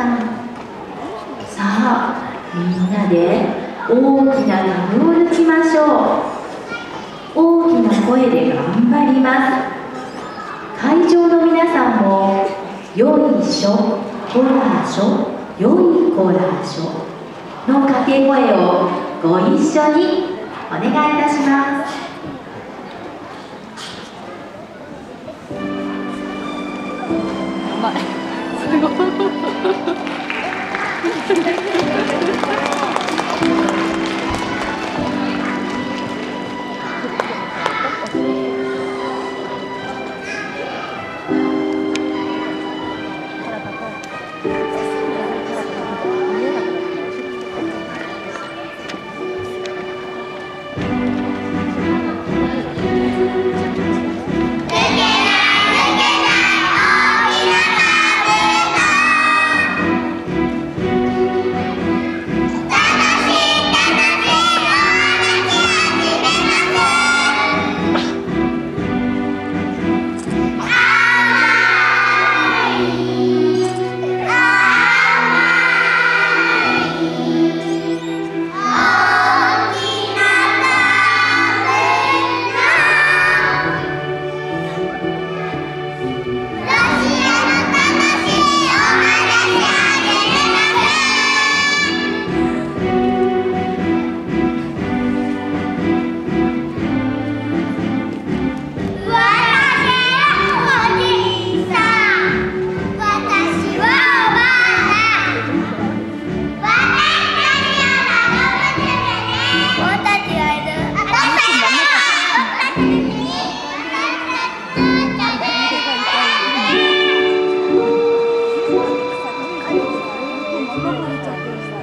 さんさあみんなで大きなタグを抜きましょう。大きな声で頑張ります。会場の皆さんもよいしょコラーショよいコラーショの掛け声をご一緒にお願いいたします。 보이지 않.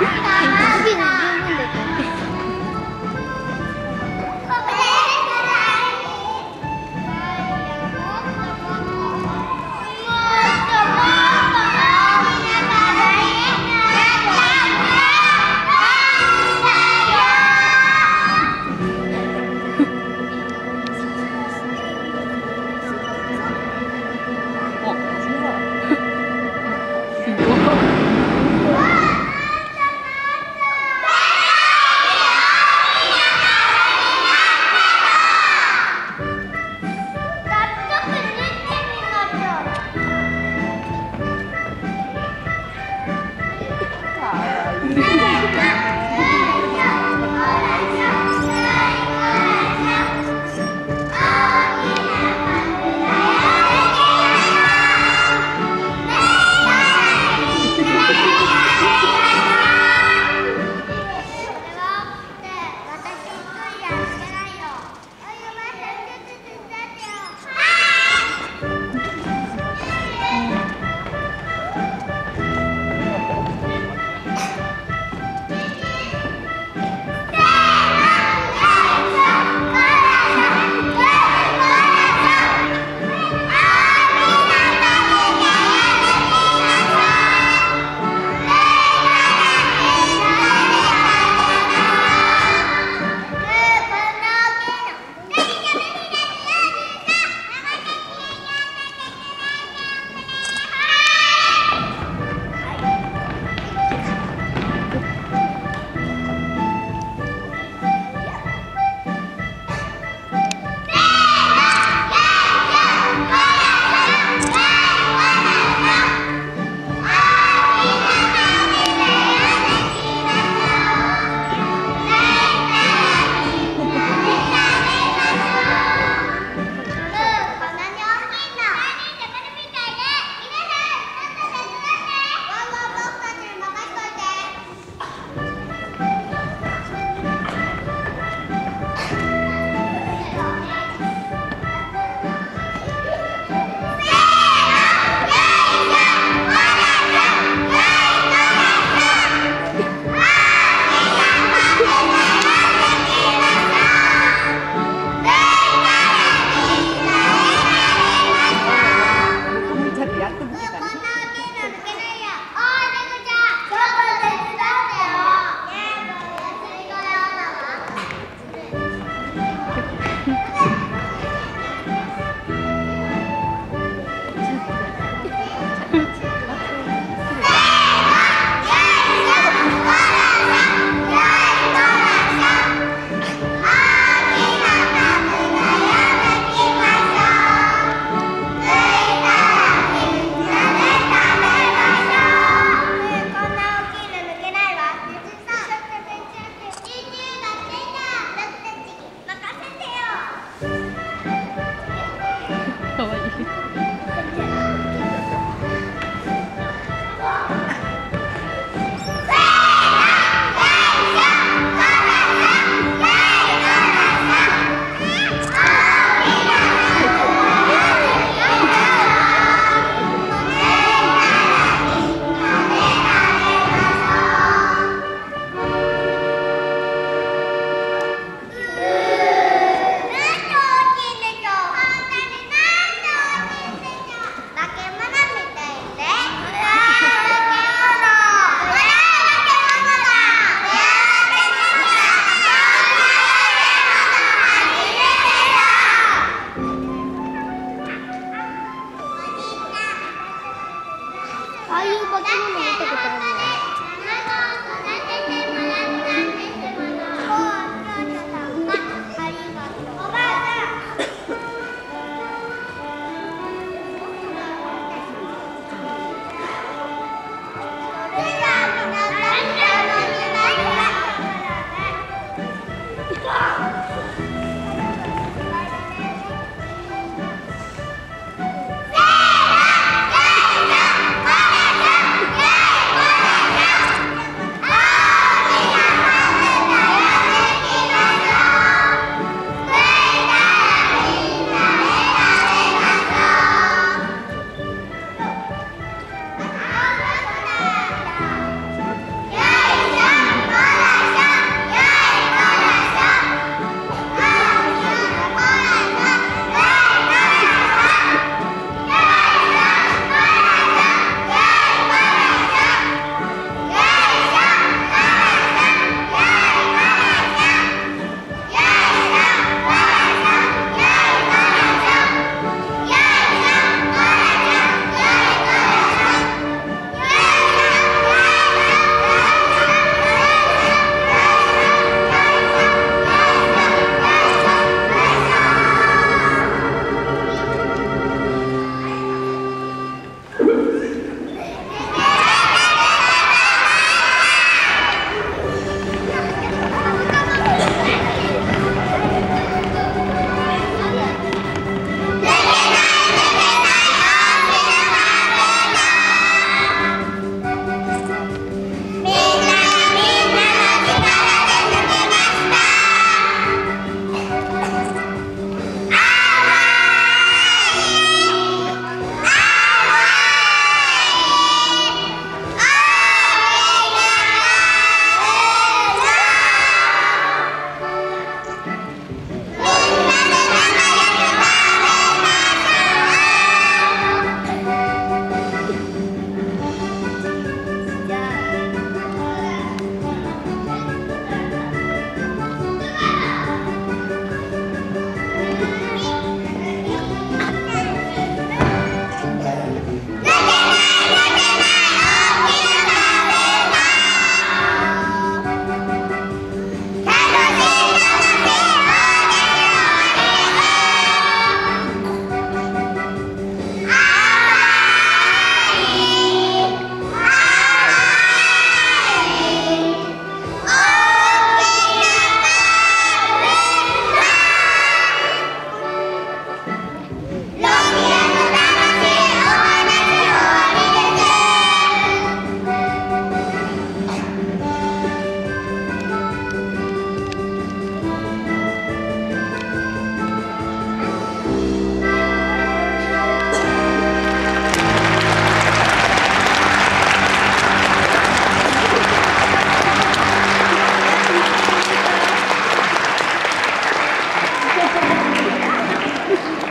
あ